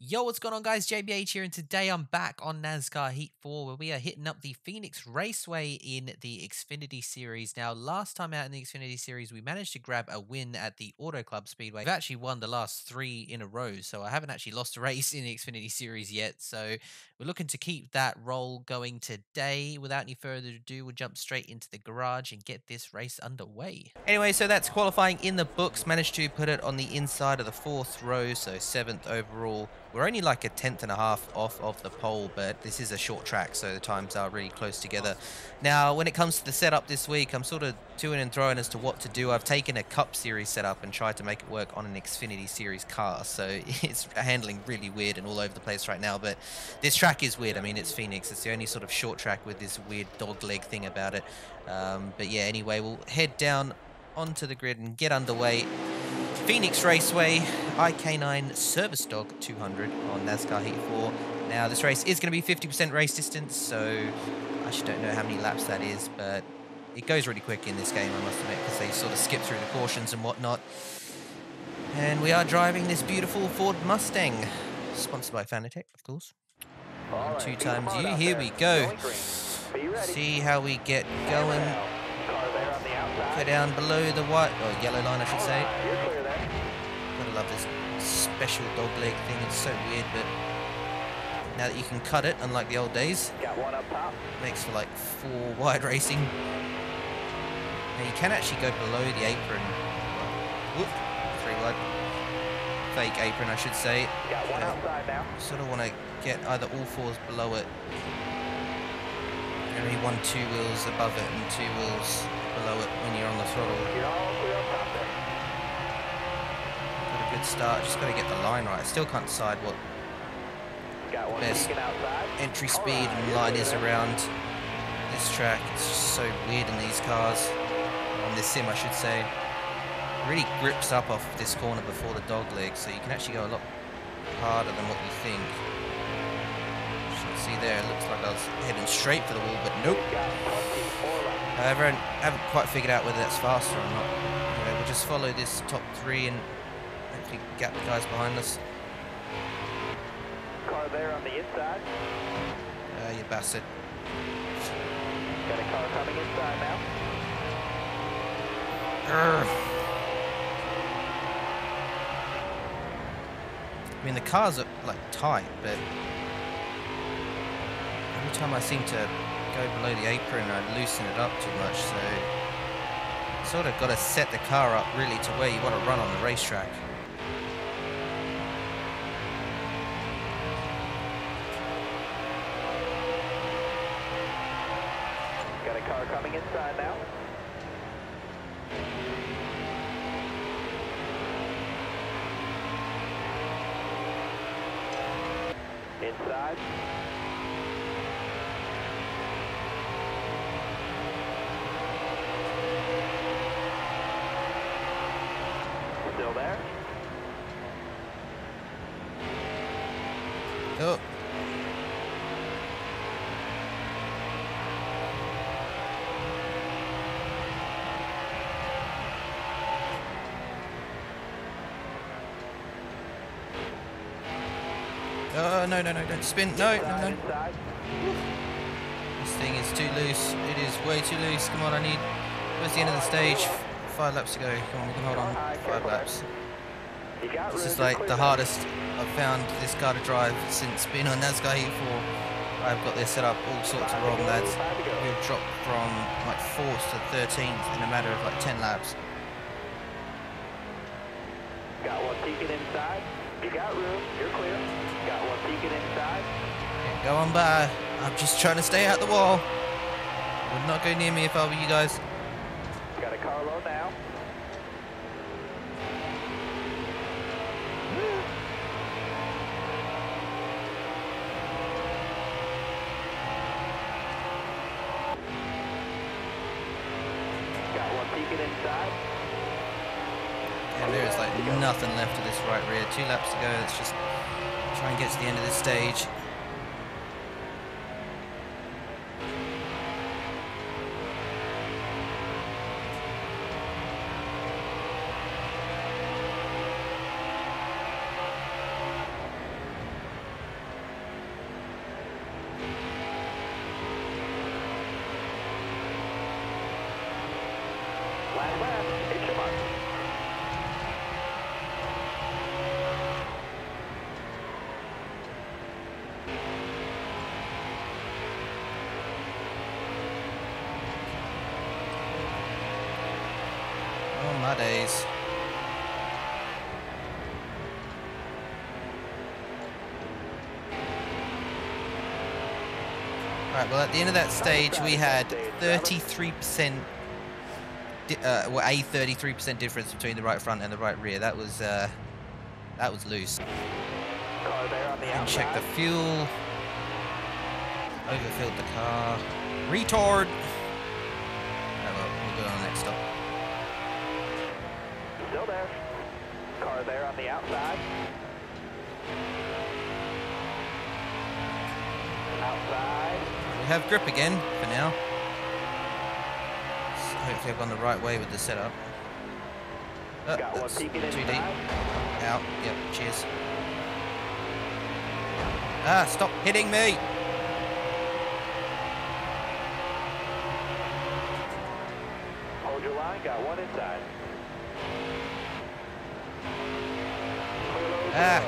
Yo, what's going on, guys? JBH here, and today I'm back on NASCAR Heat 4, where we are hitting up the Phoenix Raceway in the Xfinity Series. Now, last time out in the Xfinity Series, we managed to grab a win at the Auto Club Speedway. We've actually won the last three in a row, so I haven't actually lost a race in the Xfinity Series yet. So we're looking to keep that roll going today. Without any further ado, we'll jump straight into the garage and get this race underway. Anyway, so that's qualifying in the books. Managed to put it on the inside of the fourth row, so seventh overall. We're only like a tenth and a half off of the pole, but this is a short track, so the times are really close together. Now, when it comes to the setup this week, I'm sort of toing and throwing as to what to do. I've taken a Cup Series setup and tried to make it work on an Xfinity Series car, so it's handling really weird and all over the place right now. But this track is weird. I mean, it's Phoenix. It's the only sort of short track with this weird dog leg thing about it. Um, but yeah, anyway, we'll head down onto the grid and get underway. Phoenix Raceway, IK9 Service Dog 200 on NASCAR Heat 4. Now, this race is going to be 50% race distance, so I actually don't know how many laps that is, but it goes really quick in this game, I must admit, because they sort of skip through the cautions and whatnot. And we are driving this beautiful Ford Mustang, sponsored by Fanatec, of course. Right, two times you. Here we go. See how we get going. Go down below the white, or yellow line, I should say Gotta love this special dog leg thing. It's so weird, but now that you can cut it, unlike the old days, makes for like four wide racing. Now you can actually go below the apron. Whoop, three wide. Fake apron, I should say. Uh, sort of want to get either all fours below it. Maybe one, two wheels above it and two wheels below it when you're on the throttle Got a good start. Just got to get the line right. I still can't decide what best entry speed and line is around this track. It's just so weird in these cars. On this sim, I should say. Really grips up off this corner before the dog leg, so you can actually go a lot harder than what you think. There, it looks like I was heading straight for the wall, but nope. However, I haven't quite figured out whether that's faster or not. Anyway, we'll just follow this top three and Hopefully get the guys behind us. Car there on the inside. Uh, you bastard. Got a car coming inside now. Urgh. I mean, the cars are like tight, but every time I seem to go below the apron, I loosen it up too much. So, sort of got to set the car up really to where you want to run on the racetrack. Got a car coming inside now. Inside. Still there? Oh. Oh, no, no, no, don't spin. No, no, no. This thing is too loose. It is way too loose. Come on, I need... Where's the end of the stage? Five laps to go. Come on, we can hold on. Five laps. This is like the hardest I've found this car to drive since being on NASCAR Heat 4. I've got this set up all sorts of wrong, lads. We've dropped from like 4th to 13th in a matter of like 10 laps. Got one peeking inside. You got room. You're clear. Got one peeking inside. Yeah, go on by. I'm just trying to stay out the wall. Would not go near me if I were you guys. Got a car low now. Got one peeking inside. And there's like nothing left of this right rear. Two laps to go. Let's just try and get to the end of this stage. Alright, well at the end of that stage we had 33% di- uh, well, a 33% difference between the right front and the right rear. That was uh, that was loose. And check the fuel. Overfilled the car. Retard! Oh well, we'll go on the next stop. Still there. Car there on the outside. Outside. Have grip again for now. So hopefully I've gone the right way with the setup. Got that's too deep. Out. Yep, cheers. Ah, stop hitting me! Hold your line. Got one inside. Ah!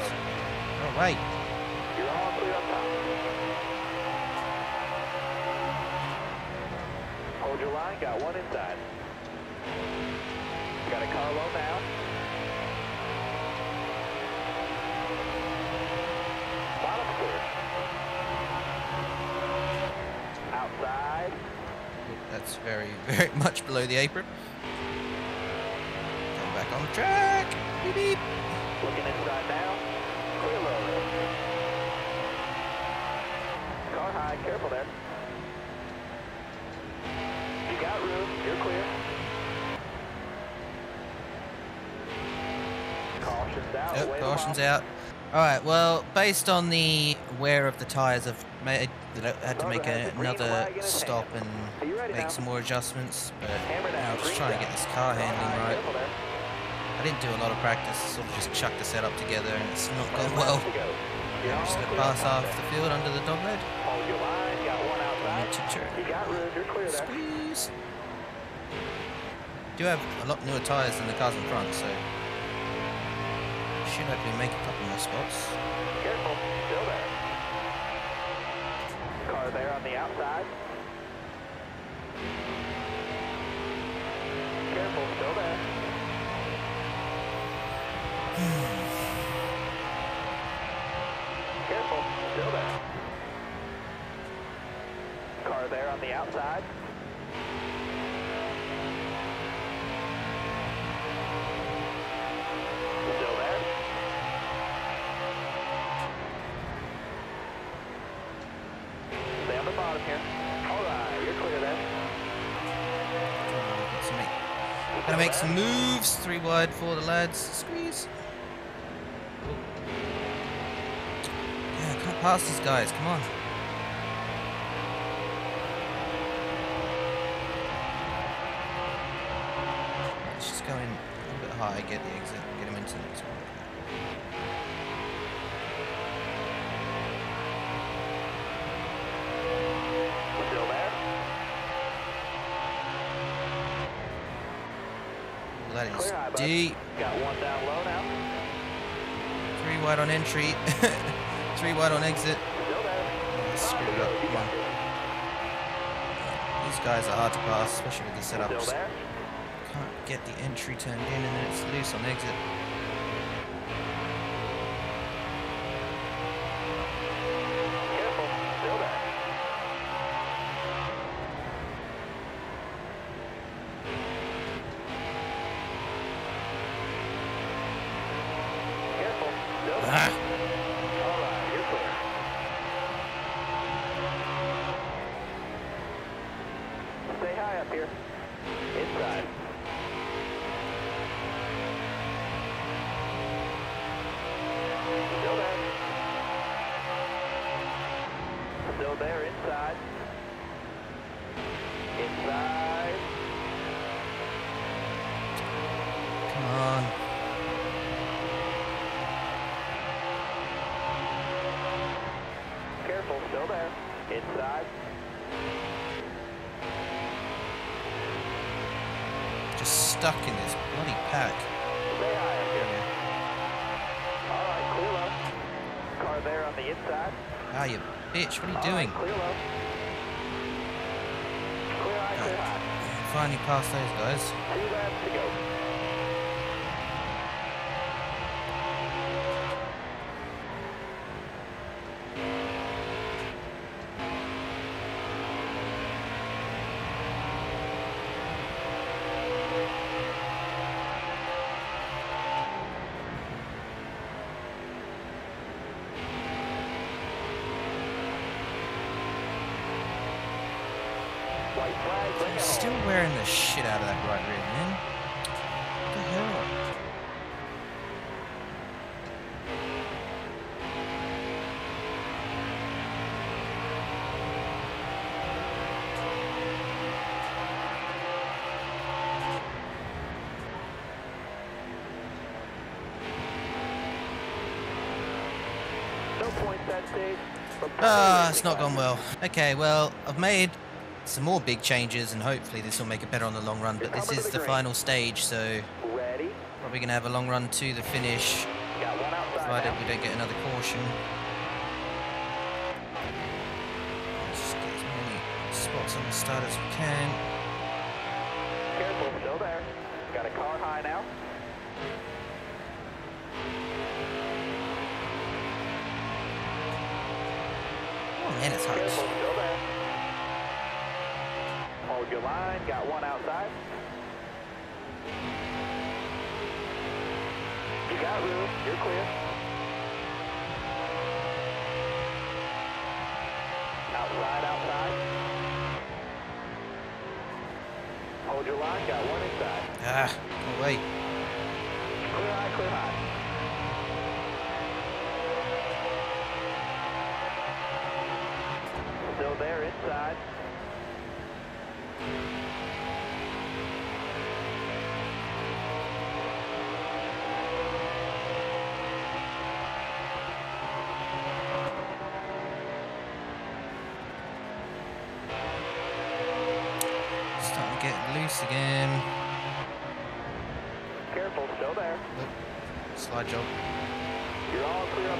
Oh, wait. Line. Got one inside. Got a car low now. Bottom clear. Outside. That's very, very much below the apron. Come back on track. Beep beep. Looking inside now. Clear low. Car high. Careful there. You got room. You're clear. Caution's out. Yep, caution's out. Alright, well, based on the wear of the tyres, I've made, had to make a, another stop and Are you ready now? make some more adjustments. But Hammer I down. was green trying to get this car handling right. I didn't do a lot of practice, sort of just chucked the setup together and it's not gone well. laps to go. You're I'm just going to pass half the field under the dog leg. Hold your line. Got one outside. Need to turn. You got room. You're clear there. Squeeze. Do have a lot newer tyres than the cars in front, so should hopefully make a couple more spots. Careful, still there. Car there on the outside. Careful, still there. Careful, still there. Car there on the outside. Make some moves. Three wide for the lads. Squeeze. Yeah, I can't pass these guys. Come on. Let's just go in a little bit high, get the exit, get him into the next one. Still there. Ooh, that is Clear high, bud. deep. Got one down low now. Three wide on entry. Three wide on exit. Oh, screwed to it go. up. You Come got on. this. These guys are hard to pass, especially with the setups. Can't get the entry turned in and then it's loose on exit. Inside. Just stuck in this bloody pack. Stay high up here. All right, clear low. Car there on the inside. Ah, you bitch, what are All you right, doing? clear low. Clear high, clear high. Finally passed those guys. Two laps to go. Still wearing the shit out of that right rear, man. What the hell? No points that stage. Ah, plenty it's not gone well. Okay, well, I've made some more big changes, and hopefully this will make it better on the long run. But this is the final stage, so Ready? probably gonna have a long run to the finish, Got one outside provided we don't get another caution. Just get as many spots on the start as we can. Careful, still there. Got a car high now. Oh man, it's hot. Careful, still there. Hold your line. Got one outside. You got room. You're clear. Outside, outside. Hold your line. Got one inside. Ah, oh wait. Clear high, clear high. Still there inside. Again. Careful, still there. Slide job. You're all clear up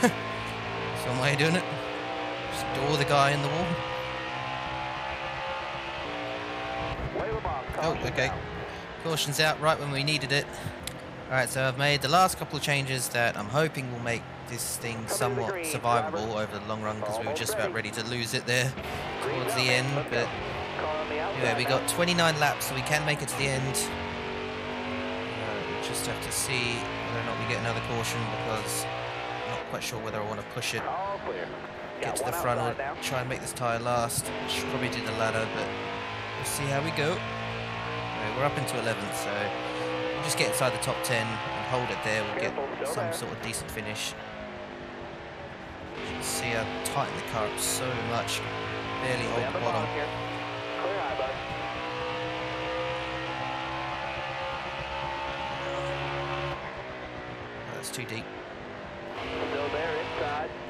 top. One way of doing it. Just door the guy in the wall. Wave them off. Oh, okay. Caution's out right when we needed it. Alright, so I've made the last couple of changes that I'm hoping will make this thing somewhat survivable over the long run because we were just about ready. to lose it there towards the end. But anyway, we got 29 laps, so we can make it to the end. Uh, we just have to see whether or not we get another caution because I'm not quite sure whether I want to push it get to the front or try and make this tyre last. Should probably do the latter, but we'll see how we go. Anyway, we're up into 11th, so we'll just get inside the top 10 and hold it there. We'll get some sort of decent finish. You can see I tighten the car up so much. Barely hold the bottom. Too deep. There inside.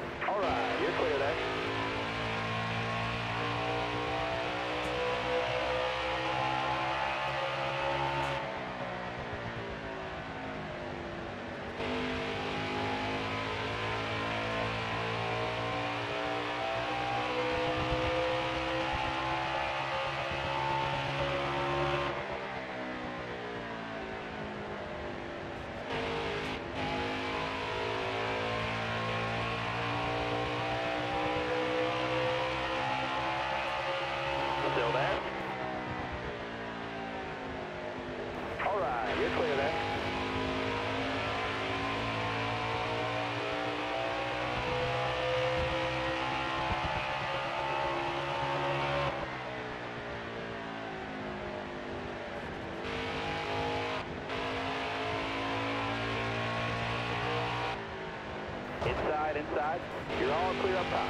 Inside, inside. You're all clear up top.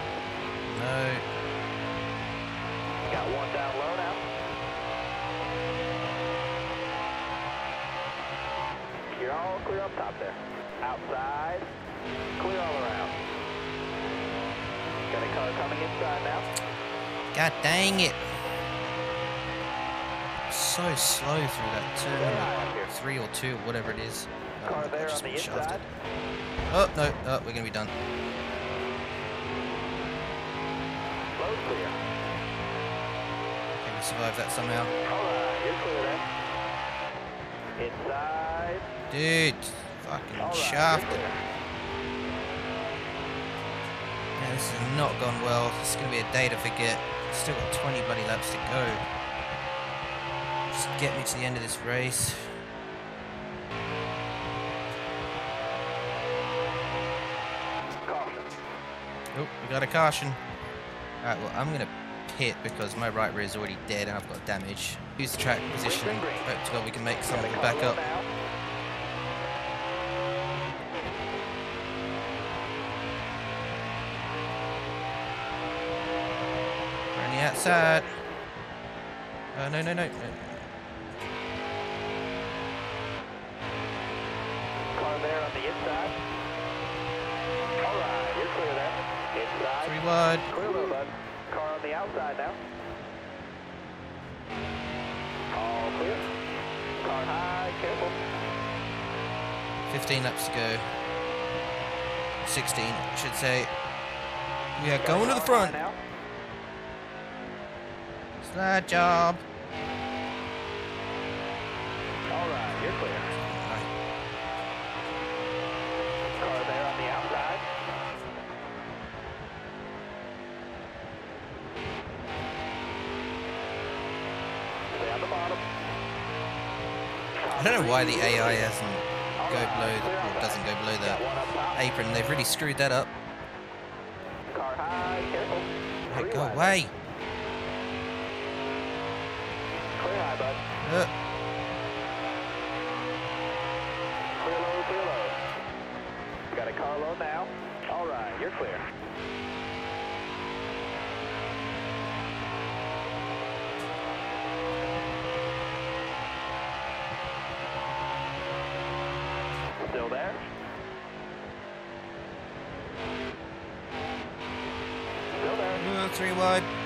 No. Got one down low now. You're all clear up top there. Outside, clear all around. Got a car coming inside now. God dang it. So slow through that turn. Very high up here. Three or two, whatever it is. Oh, Car there on the inside. Oh, no. Oh, we're going to be done. Low clear. Can we survive that somehow? All right, you're clear there. Inside. Dude, fucking All right, shafted. Yeah, this has not gone well. It's going to be a day to forget. Still got 20 bloody laps to go. Just get me to the end of this race. Oh, we got a caution. Alright, well, I'm going to pit because my right rear is already dead and I've got damage. Use the track position. Hope to God we can make some of them back up. We're on the outside. Uh, no, no, no. no. Three wide. Clear low. Car on the outside now. All clear. Car high, careful. 15 laps to go. 16, I should say. We are going to the front. Now. Slide job. All right, you're clear. Don't know why the AI hasn't go below the, or doesn't go below the apron. They've really screwed that up. Hey, go away. Clear high, bud. Uh. Got a car low now. All right, you're clear. Three wide.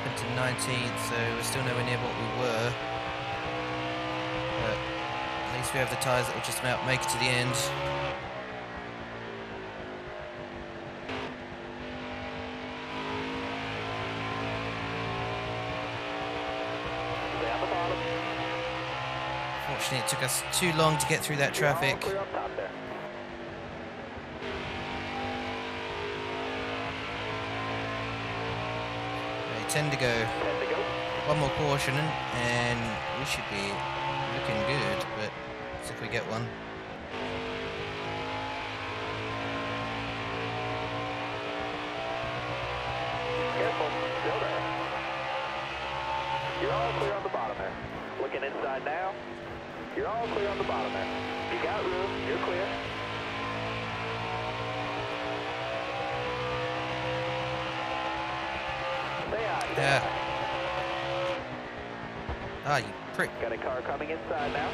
Up into 19th, so we're still nowhere near what we were. But at least we have the tyres that will just about make it to the end. Stay on the bottom. Fortunately, it took us too long to get through that traffic. 10 to go. One more caution, and we should be looking good, but let's see if we get one. You're all clear on the bottom there. Looking inside now. You're all clear on the bottom there. You got room. You're clear. Yeah. Ah, you prick. Got a car coming inside now.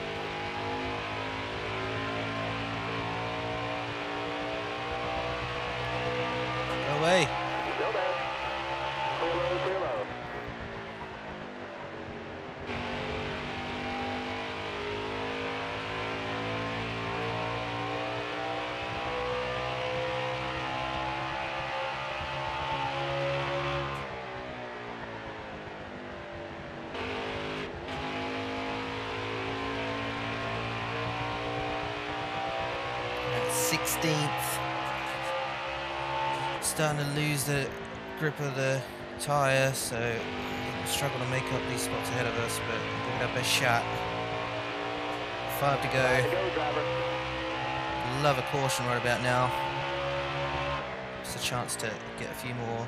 Starting to lose the grip of the tyre, so struggle to make up these spots ahead of us, but give it our best shot. Five to go. Love a caution right about now. It's a chance to get a few more.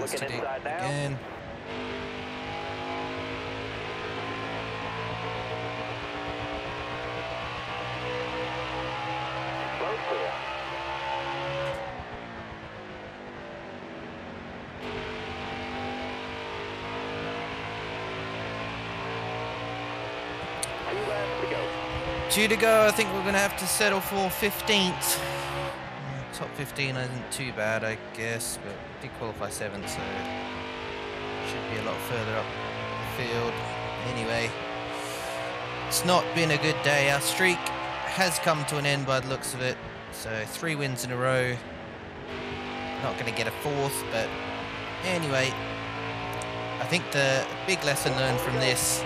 That's Looking too deep again. Road clear. Two laps to go. Two to go. I think we're going to have to settle for 15th. Top 15 isn't too bad, I guess, but did qualify 7th, so should be a lot further up the field. Anyway, it's not been a good day. Our streak has come to an end by the looks of it. So three wins in a row. Not going to get a fourth, but anyway, I think the big lesson learned from this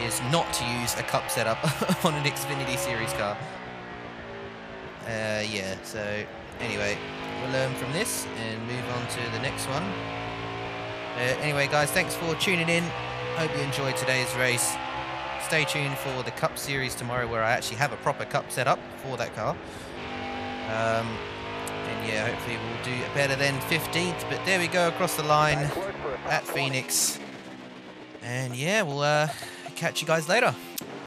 is not to use a cup setup on an Xfinity Series car. Uh, yeah, so anyway, we'll learn from this and move on to the next one. Uh, anyway, guys, thanks for tuning in. Hope you enjoyed today's race. Stay tuned for the Cup Series tomorrow, where I actually have a proper cup set up for that car. Um, and yeah, hopefully we'll do better than 15th. But there we go across the line at Phoenix. And yeah, we'll uh, catch you guys later.